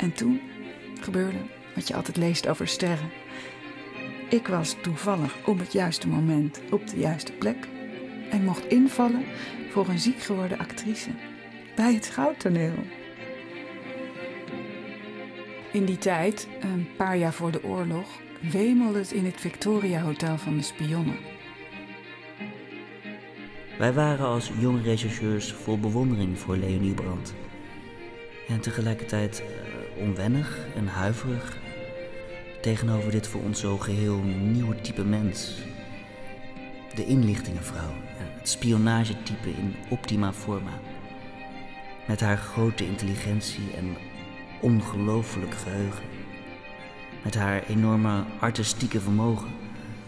En toen gebeurde wat je altijd leest over sterren. Ik was toevallig op het juiste moment op de juiste plek en mocht invallen voor een ziek geworden actrice bij het Goudtoneel. In die tijd, een paar jaar voor de oorlog, wemelde het in het Victoria Hotel van de spionnen. Wij waren als jonge rechercheurs vol bewondering voor Leonie Brandt. En tegelijkertijd uh, onwennig en huiverig tegenover dit voor ons zo geheel nieuwe type mens. De inlichtingenvrouw, het spionagetype in optima forma. Met haar grote intelligentie en ongelooflijk geheugen. Met haar enorme artistieke vermogen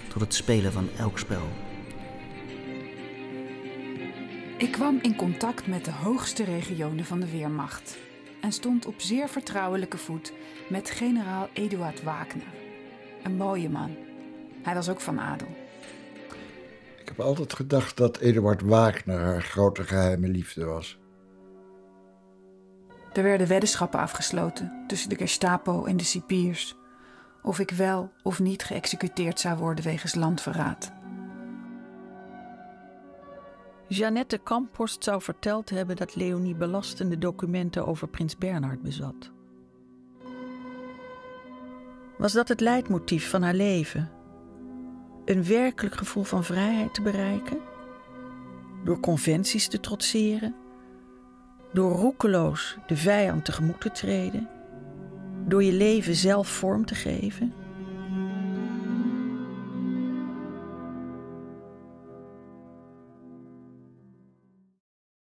tot het spelen van elk spel. Ik kwam in contact met de hoogste regionen van de Weermacht en stond op zeer vertrouwelijke voet met generaal Eduard Wagner. Een mooie man. Hij was ook van adel. Ik heb altijd gedacht dat Eduard Wagner haar grote geheime liefde was. Er werden weddenschappen afgesloten tussen de Gestapo en de cipiers. Of ik wel of niet geëxecuteerd zou worden wegens landverraad. Jeannette Kamphorst zou verteld hebben dat Leonie belastende documenten over prins Bernhard bezat. Was dat het leidmotief van haar leven? Een werkelijk gevoel van vrijheid te bereiken? Door conventies te trotseren? Door roekeloos de vijand tegemoet te treden? Door je leven zelf vorm te geven?